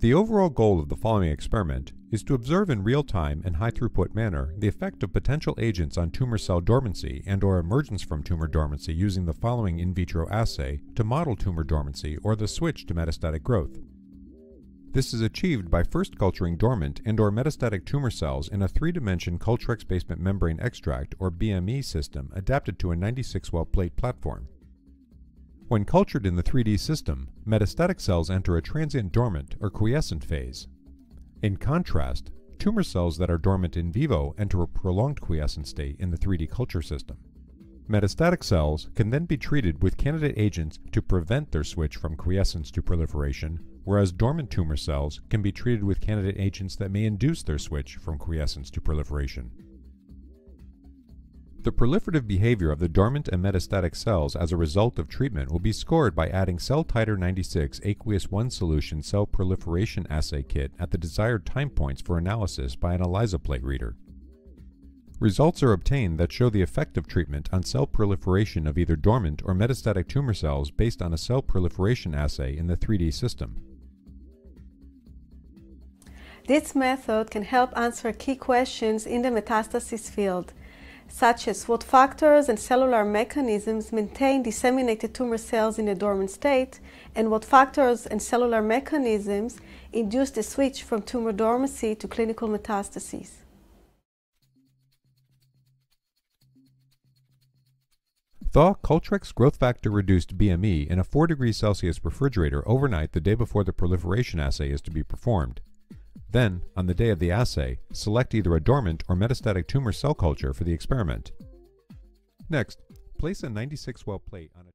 The overall goal of the following experiment is to observe in real-time and high-throughput manner the effect of potential agents on tumor cell dormancy and or emergence from tumor dormancy using the following in vitro assay to model tumor dormancy or the switch to metastatic growth. This is achieved by first culturing dormant and or metastatic tumor cells in a three-dimension Cultrex basement membrane extract or BME system adapted to a 96-well plate platform. When cultured in the 3D system, metastatic cells enter a transient dormant or quiescent phase. In contrast, tumor cells that are dormant in vivo enter a prolonged quiescent state in the 3D culture system. Metastatic cells can then be treated with candidate agents to prevent their switch from quiescence to proliferation, whereas dormant tumor cells can be treated with candidate agents that may induce their switch from quiescence to proliferation. The proliferative behavior of the dormant and metastatic cells as a result of treatment will be scored by adding Cell Titer 96 Aqueous 1 solution cell proliferation assay kit at the desired time points for analysis by an ELISA plate reader. Results are obtained that show the effect of treatment on cell proliferation of either dormant or metastatic tumor cells based on a cell proliferation assay in the 3D system. This method can help answer key questions in the metastasis field such as what factors and cellular mechanisms maintain disseminated tumor cells in a dormant state, and what factors and cellular mechanisms induce the switch from tumor dormancy to clinical metastases. Thaw Cultrex growth factor reduced BME in a 4 degrees Celsius refrigerator overnight the day before the proliferation assay is to be performed. Then, on the day of the assay, select either a dormant or metastatic tumor cell culture for the experiment. Next, place a 96 well plate on a